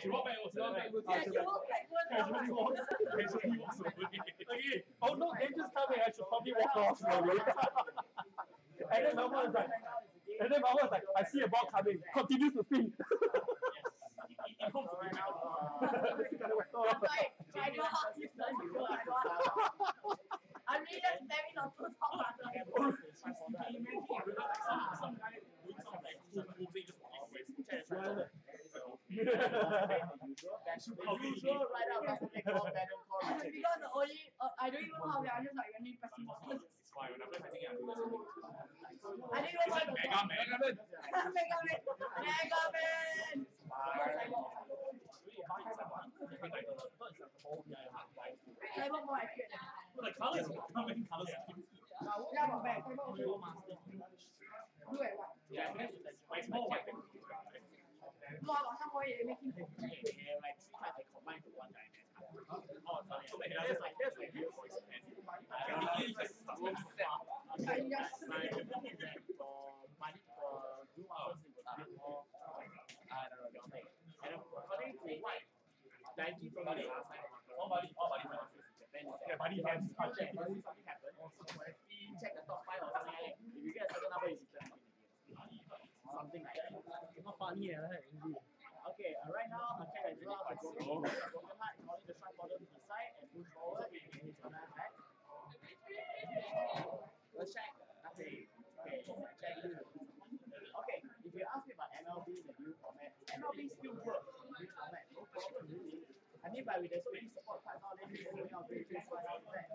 She walked back also. Right? Yeah, she walked backward. Yeah, she I'm just like, walks. Okay, so he walks away. Okay. Oh no, dangerous coming. I should probably walk off slowly. and then Mama was like, and then Mama was like, I see a ball coming. Continues to spin. It holds right now. I'm like, I know how this does it, so I know how. I'm really just staring on two top buttons. Imagine if you got some some guy doing some like some moving just always check As usual, right now, Pacific call Venom call Richard. Because the only, uh, I don't even know how we are just like randomly pressing buttons. It's fine. When I'm pressing it, I'm doing something. I didn't even know Mega Man. Mega Man! Mega Man! Cyber more accurate. The colors coming color scheme. Yeah, but back. Cyber Dual also. master. Blue and white. Yeah, it's more white than No, I got some more yet, making Okay, they like three cards they combine to one diamond. Oh, sorry. So that's like that's like real voice. I just My opinion is that for money for blue masters it was a bit more uh chaotic. And according to what Daiji told me last time All body, all body. Japan is Yeah, body hands. something something happens, you check the top five or something. If you get a certain number, you the game. Something like that. Not funny, eh? I'll and draw out the broken heart. Broken heart, calling the strike bottom to the side and push forward. And he's gonna. Let's check. Okay, okay, let's check. Okay, if you ask me about MLB the new format, MLB still works in new format, no problem really. I mean, by with the spinning support card now, then you're going out very fast that.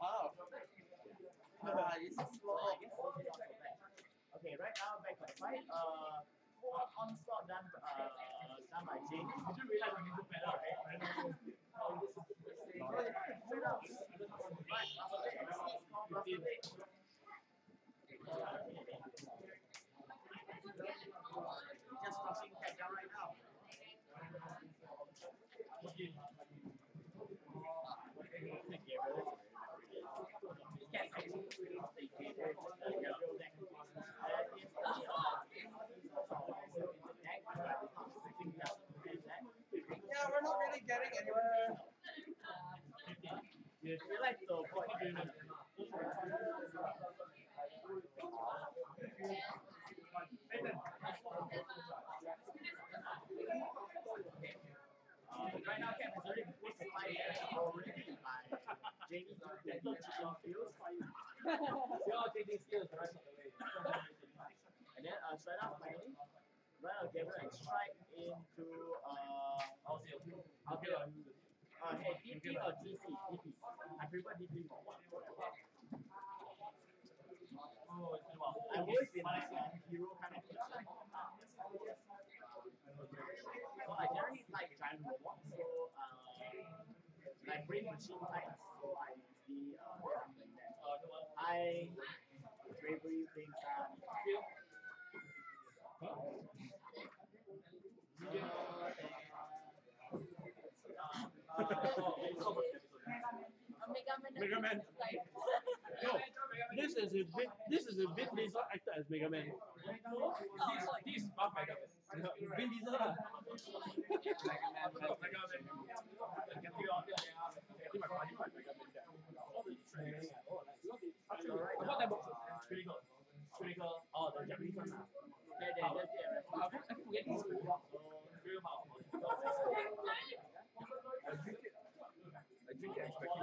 Wow. Ah, this is So I slow. guess it's not so bad. Okay, right now back to the fight. Uh, more onslaught than uh, done by Jing. Did you realize when you do better, right? Straight up. Getting anywhere. You you right now, Cap has already pushed already Jamie. You're taking skills the rest of the way. And then uh, straight up finally, right strike into uh. Okay, uh, hey, DP or GC? DP. I prefer DP more. Oh, it's been a while. I've always been like a hero kind of person. So I generally like giant robots, so uh, like brain machine types, so I usually uh, something like that. The. I bravery things are A Mega Man. No, this is a bit. This is a bit Diesel acted as Mega Man. This, this is buff Mega Man. Vin Diesel. Mega Man. Mega Man. I can I think my body part Mega Man there. All the tricks. What type of critical? Critical. Oh, the Japanese one. ah. yeah, yeah, yeah, I forget- I this. I drink it expecting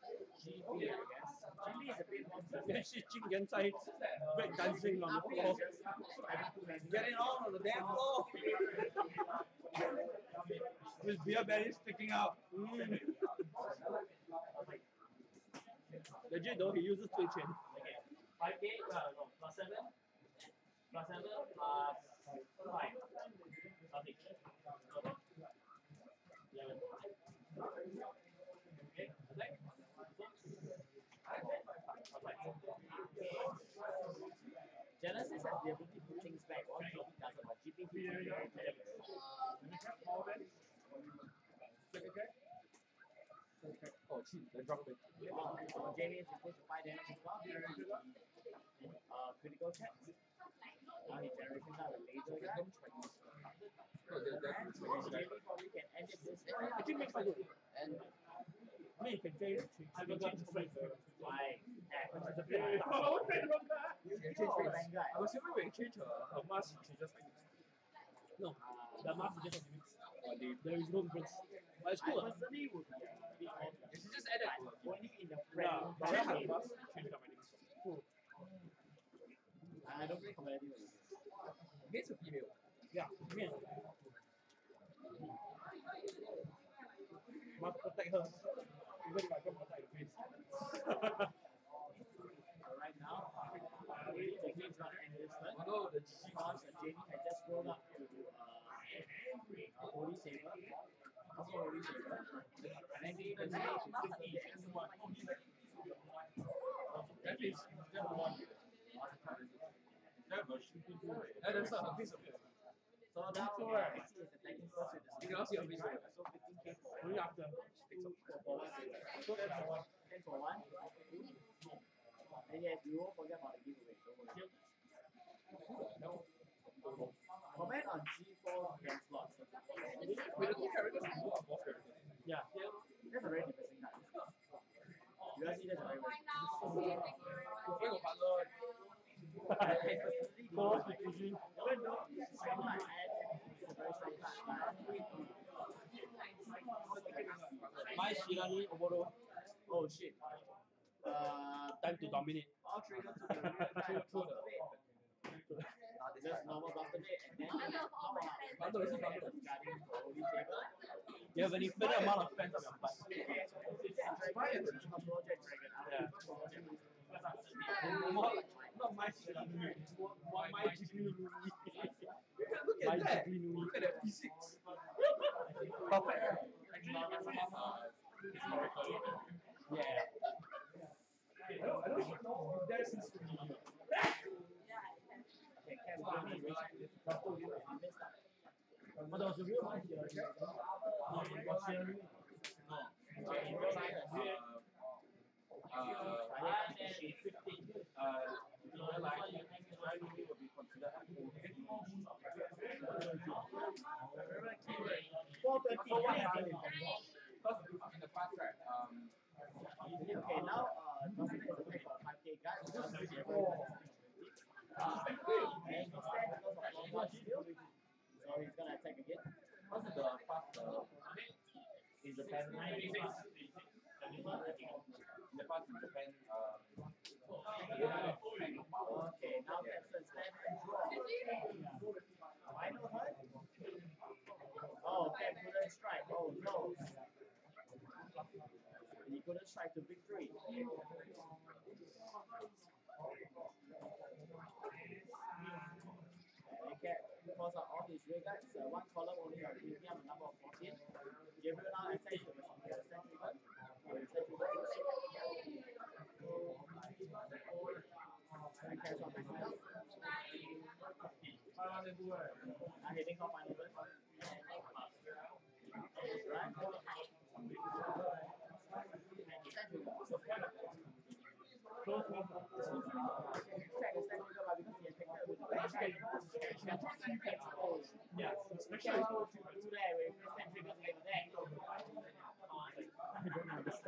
inside big dancing on the floor. Getting on on the damn floor. His beer belly sticking out. Mm. Legit though, he uses two chains. Okay. 5k, uh, no, plus 7, plus 7, plus 5. Oh, cheat, then drop it. Oh, so Jamie is supposed to as well. Uh, critical laser And. Jamie probably can end it this way. Actually makes sense. And I mean, you can change, change, change friends. Why? Oh, You can change. I was assuming change mask, just like No, the mask is just a oh, There is no difference. But it's I cool. ah. personally would be a bit just added only in the friend. but Change I her mask, change her wedding. I don't play competitive. Against a female. Yeah, again. Must protect her. Even if I can protect the face. Right now, uh, the game's gonna end this turn. Oh no, the GG Because uh, Jamie has just rolled up to uh, uh, Holy Saber. And then he continues to take the action one. That is just one. That was Yeah, a piece of it. So now uh, Maxi is attacking first with the You can also speed. use it. So 15k for Only after. two for, for one. So that's one. Ten for one. And yes, you won't forget about the giveaway. Don't worry. Comment on G4 game slots. The two characters, you know are boss characters. Yeah. That's a very depressing card. You guys see that's very very You find your partner, Force between. Even though it's strong card, and it's a very strong card. My Shiranui Oboro. Oh shit. Uh, Time to dominate. all triggers to the real time Just normal for Holy Saber. You an infinite amount of fans of your butt. Yeah. not my Shiranui. More, my Look at that. Look at that physics. Perfect. Yeah. I don't, I don't know. That seems to be. Okay, Cam, give me a Buster you I missed out. But there was a real life Shiranui. No, it was Shiranui. No. Okay, in real life, Uh, uh, I think she uh, in real life, Shiranui will be considered a fool. Four thirty. Because in the past, right, um, Okay, now uh, Blaster Blade is attack for 5k guard. Blaster Blade is very Uh, and he stands because of long punch shield. So he's gonna attack again. what's the past, uh, Is the pen in the past in Japan, uh, Okay, now and draw. Final hurt? Oh, Cap couldn't strike. Oh no. He couldn't strike to victory. Cap calls out all his rear guards. Uh, one column only of picking up a number of 14. Gabriel now attacks the machine gun sentry gun. Uh, sentry gun. And Cap's on maximum. I'm hitting for final burn. Right? Sentry gun. Close one. Check the sentry gun, but because he affected the back, oh, we like that.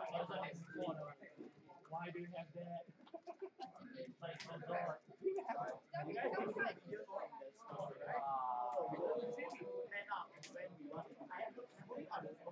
I don't understand. Why do you have that? Like. She also attended the city, uh, the city, uh, 45k with Sega is great.